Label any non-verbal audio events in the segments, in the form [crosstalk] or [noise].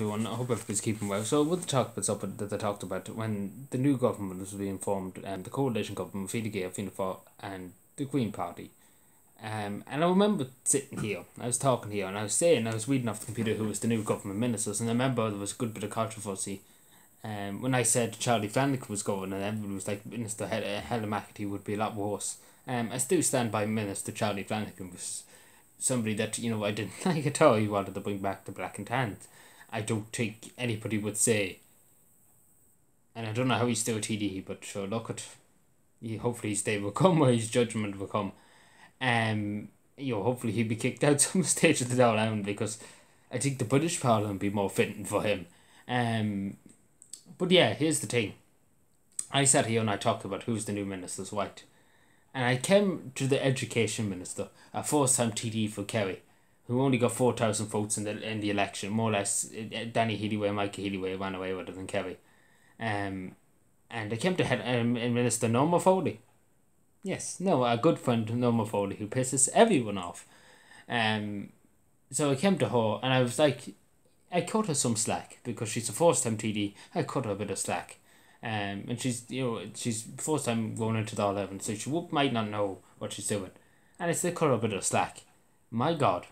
everyone. I hope everybody's keeping well. So, with the talk that's up that they talked about when the new government was being formed, and um, the coalition government, Fine Gael, Fianna Fáil, and the Green Party. Um, and I remember sitting here, I was talking here, and I was saying, I was reading off the computer who was the new government ministers, and I remember there was a good bit of controversy um, when I said Charlie Flanagan was going, and everyone was like, Minister Helen McEntee would be a lot worse. Um, I still stand by Minister Charlie Flanagan was somebody that, you know, I didn't [laughs] like at all. He wanted to bring back the black and tans. I don't think anybody would say, and I don't know how he's still a TD, but sure, look at, he, hopefully his day will [laughs] come or his judgment will come. Um, you know, hopefully he'll be kicked out [laughs] some stage of the down because I think the British Parliament would be more fitting for him. Um, but yeah, here's the thing. I sat here and I talked about who's the new minister's white. And I came to the education minister, a first time TD for Kerry who only got 4,000 votes in the in the election, more or less. Danny Healy-Rae, Michael Healy-Rae ran away with it than Kerry. Um, and they came to head um, Minister Norma Foley. Yes, no, a good friend, Norma Foley, who pisses everyone off. Um, so I came to her and I was like, I cut her some slack because she's a first time TD. I cut her a bit of slack. Um, and she's you know she's first time going into the eleven, so she might not know what she's doing, and I still cut her a bit of slack. My God,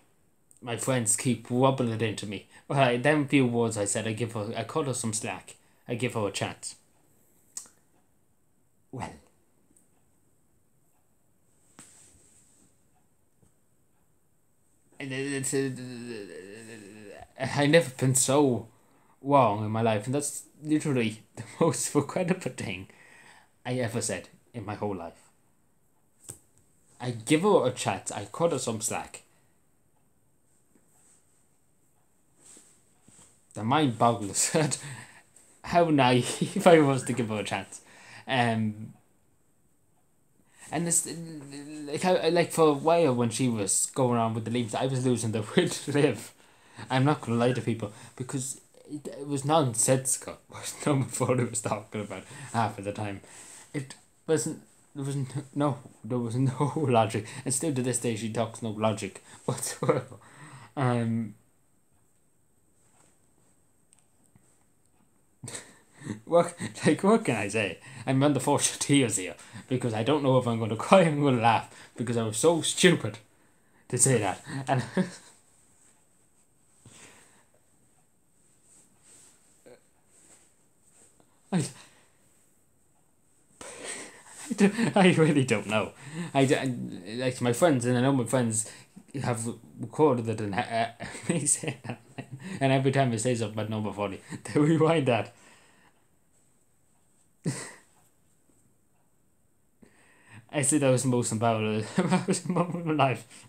my friends keep rubbing it into me. Well, them few words I said, I give her, I cut her some slack. I give her a chance. Well. I never been so wrong in my life, and that's literally [laughs] the most regrettable thing I ever said in my whole life. I give her a chance, I cut her some slack. The mind boggles [laughs] at how naive if [laughs] I was to give her a chance. Um, and this, like, how, like for a while when she was going on with the leaves, I was losing the [laughs] will to live. I'm not gonna lie to people because it, it was nonsensical what Norma Foley was talking about half of the time. It wasn't. There was no. There was no logic, and still to this day she talks no logic whatsoever. Um, what [laughs] like what can I say? I'm on the force of tears here because I don't know if I'm going [laughs] to cry or I'm going to laugh because I was so stupid to say that and. [laughs] I, I really don't know. I, I like my friends, and I know my friends have recorded it and uh, and every time I say something about Norma Foley, they rewind that I said that was the most embarrassing [laughs] moment of my life.